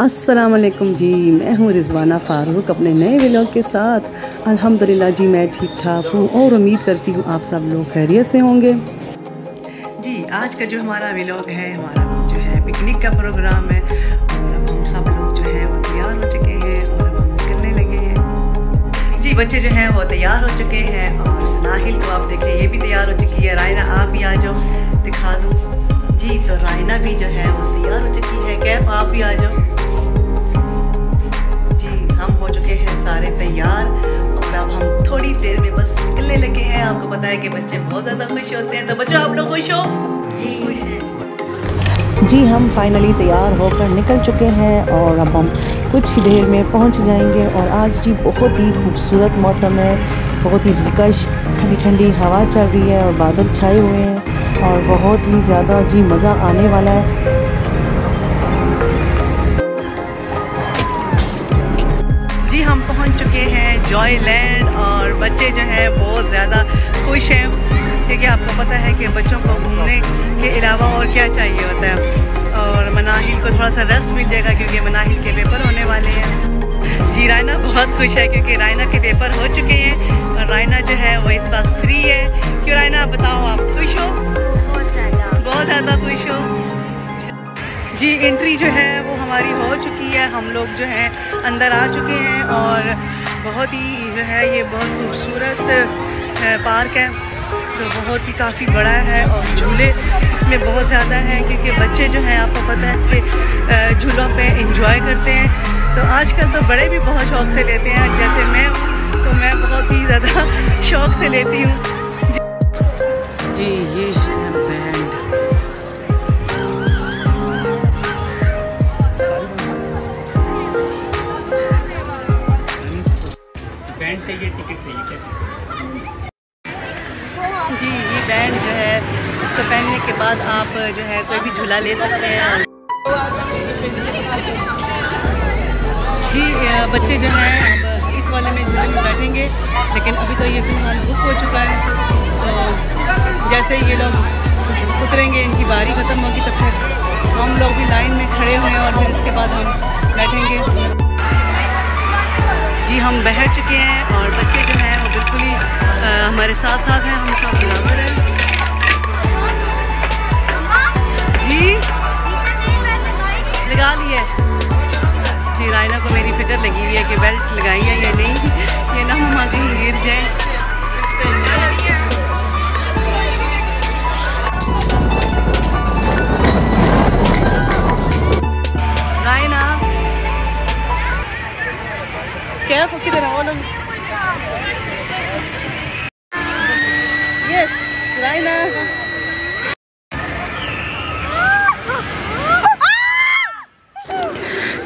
अस्सलाम जी, मैं हूँ रिजवाना फ़ारूक अपने नए व्लॉग के साथ। अल्हम्दुलिल्लाह जी, मैं ठीक ठाक हूँ और उम्मीद करती हूँ आप सब लोग खैरियत से होंगे। जी, आज का जो हमारा व्लॉग है, हमारा जो है पिकनिक का प्रोग्राम है, और अब हम सब लोग जो है वो तैयार हो चुके हैं और अब हम निकलने लगे हैं। जी, बच्चे जो हैं वो तैयार हो चुके हैं और नाहिल को आप देखें, ये भी तैयार हो चुकी है। रायना, आप भी आ जाओ, दिखा दूँ। जी तो रायना भी जो है वो तैयार हो चुकी है। कैफ, आप भी आ जाओ। आपको पता है कि बच्चे बहुत ज़्यादा खुश होते हैं। तो बच्चों आप लोग खुश हो? जी। खुश हैं। जी हम फाइनली तैयार होकर निकल चुके हैं और अब हम कुछ ही देर में पहुँच जाएँगे और आज जी बहुत ही खूबसूरत मौसम है। बहुत ही दिलकश ठंडी ठंडी हवा चल रही है और बादल छाए हुए हैं और बहुत ही ज़्यादा जी मज़ा आने वाला है। जी हम पहुँच चुके हैं जॉय लैंड और बच्चे जो हैं बहुत ज़्यादा खुश हैं। क्योंकि आपको पता है कि बच्चों को घूमने के अलावा और क्या चाहिए होता है। और मनाहिल को थोड़ा सा रेस्ट मिल जाएगा क्योंकि मनाहिल के पेपर होने वाले हैं। जी रायना बहुत खुश है क्योंकि रायना के पेपर हो चुके हैं। और रायना जो है वो इस वक्त फ्री है। क्यों रायना बताओ आप खुश हो? बहुत ज़्यादा। खुश हो? जी एंट्री जो है वो हमारी हो चुकी है। हम लोग जो है अंदर आ चुके हैं और बहुत ही जो है, ये बहुत खूबसूरत पार्क है। जो बहुत ही काफ़ी बड़ा है और झूले इसमें बहुत ज़्यादा हैं क्योंकि बच्चे जो हैं, आपको पता है कि झूलों पे इंजॉय करते हैं। तो आजकल तो बड़े भी बहुत शौक से लेते हैं। जैसे मैं तो मैं बहुत ही ज़्यादा शौक से लेती हूँ। जी, ये चाहिए टिकट चाहिए, क्या चीज़? जी, ये बैंड जो है, इसको पहनने के बाद आप जो है, कोई भी झूला ले सकते हैं। जी बच्चे जो हैं, अब इस वाले में झूले में बैठेंगे, लेकिन अभी तो ये फ़िलहाल बुक हो चुका है। तो जैसे ये लोग उतरेंगे, इनकी बारी ख़त्म होगी तो फिर हम लोग भी लाइन में खड़े हुए हैं और फिर उसके बाद हम बैठेंगे। जी, हम बैठ चुके हैं और बच्चे जो हैं वो बिल्कुल ही हमारे साथ साथ हैं, हम सब बराबर हैं। जी। लगा लिए। जी रायना को मेरी फ़िक्र लगी हुई है कि बेल्ट लगाई है या नहीं। ये ना हम कहीं गिर जाए। लोग यस रायना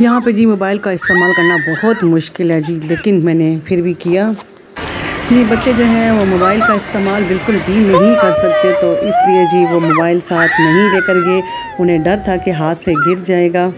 यहाँ पे जी मोबाइल का इस्तेमाल करना बहुत मुश्किल है जी, लेकिन मैंने फिर भी किया। ये बच्चे जो हैं, वो मोबाइल का इस्तेमाल बिल्कुल भी नहीं कर सकते तो इसलिए जी वो मोबाइल साथ नहीं लेकर गए। उन्हें डर था कि हाथ से गिर जाएगा।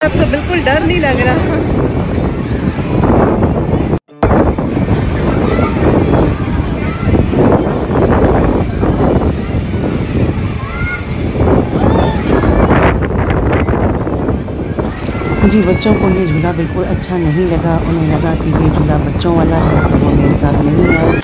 अब तो बिल्कुल डर नहीं लग रहा। जी, बच्चों को ये झूला बिल्कुल अच्छा नहीं लगा। उन्हें लगा कि ये झूला बच्चों वाला है तो वो मेरे साथ नहीं आए।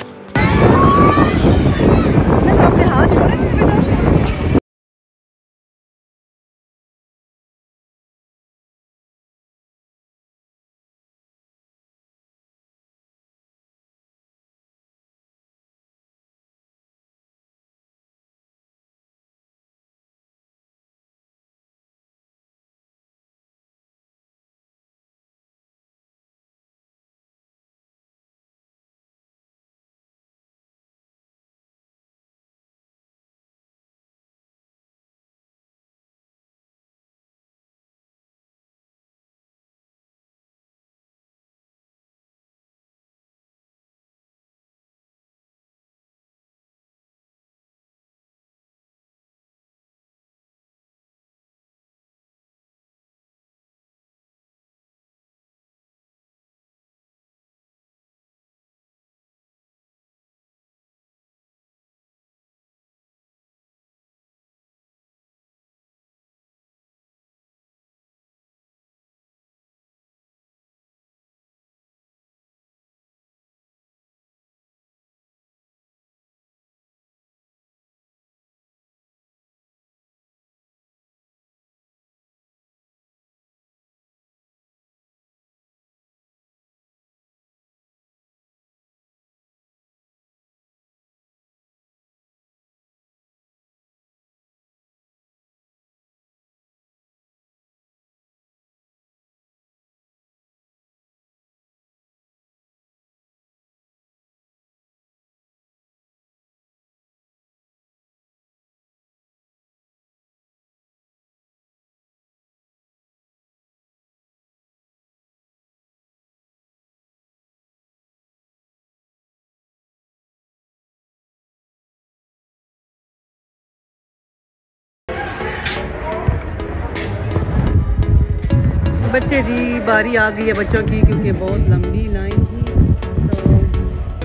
बच्चे जी, बारी आ गई है बच्चों की क्योंकि बहुत लंबी लाइन थी।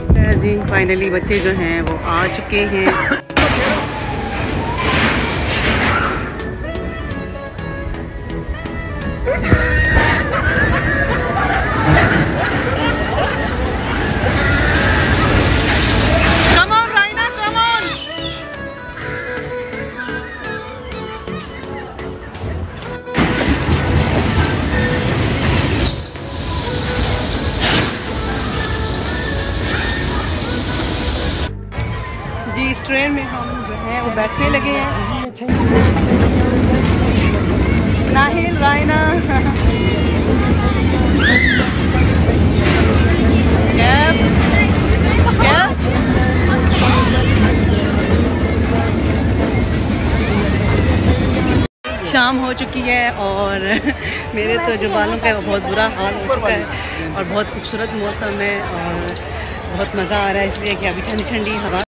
तो जी फाइनली बच्चे जो हैं वो आ चुके हैं। शाम हो चुकी है और मेरे तो जो बालों का बहुत बुरा हाल हो चुका है और बहुत खूबसूरत मौसम है और बहुत मज़ा आ रहा है इसलिए कि अभी ठंडी ठंडी हवा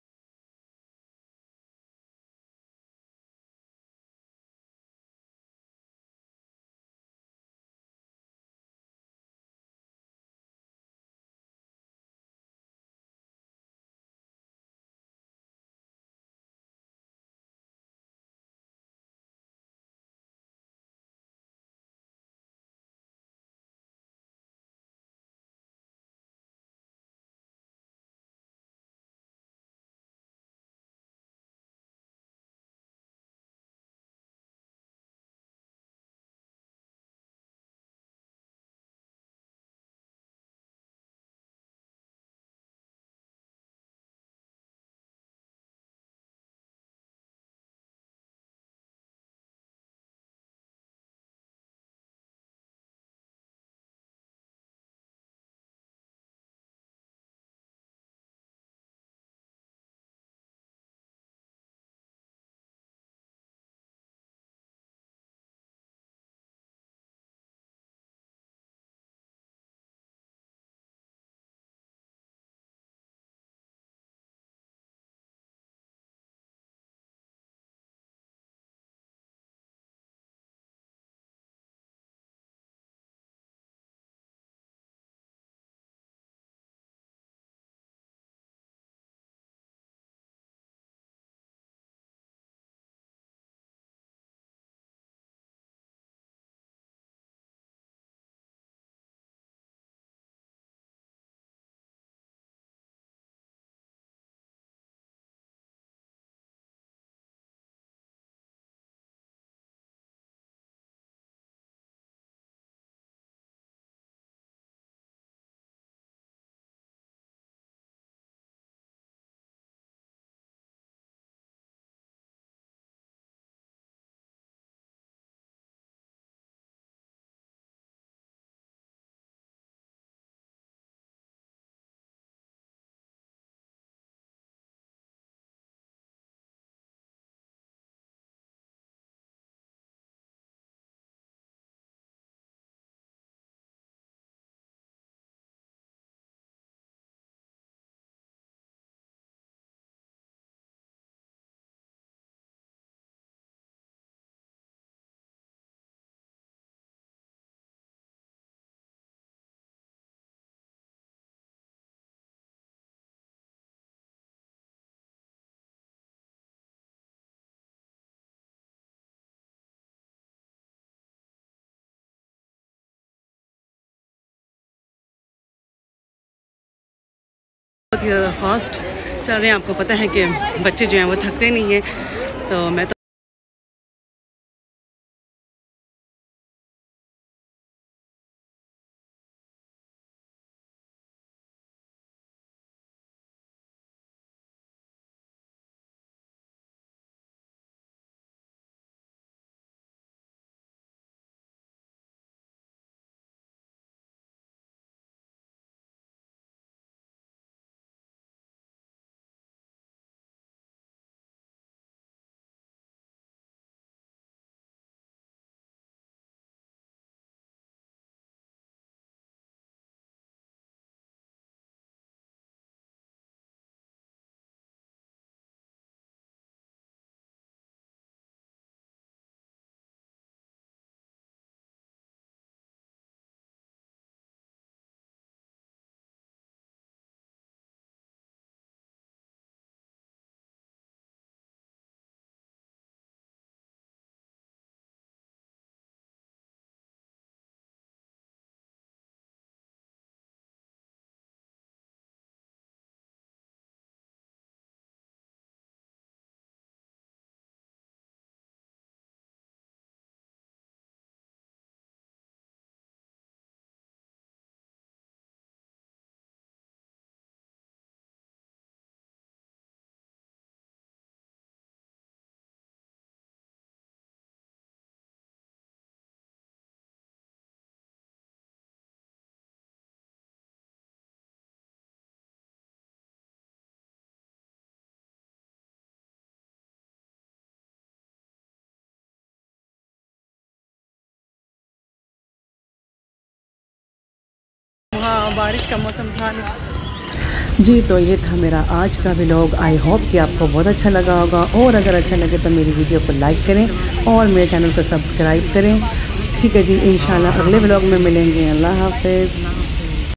बहुत फास्ट चल रहे हैं। आपको पता है कि बच्चे जो हैं वो थकते नहीं हैं तो मैं तो बारिश का मौसम था ना जी तो ये था मेरा आज का व्लॉग आई होप कि आपको बहुत अच्छा लगा होगा। और अगर अच्छा लगे तो मेरी वीडियो को लाइक करें और मेरे चैनल को सब्सक्राइब करें। ठीक है जी इन अगले व्लॉग में मिलेंगे। अल्लाह हाफिज़।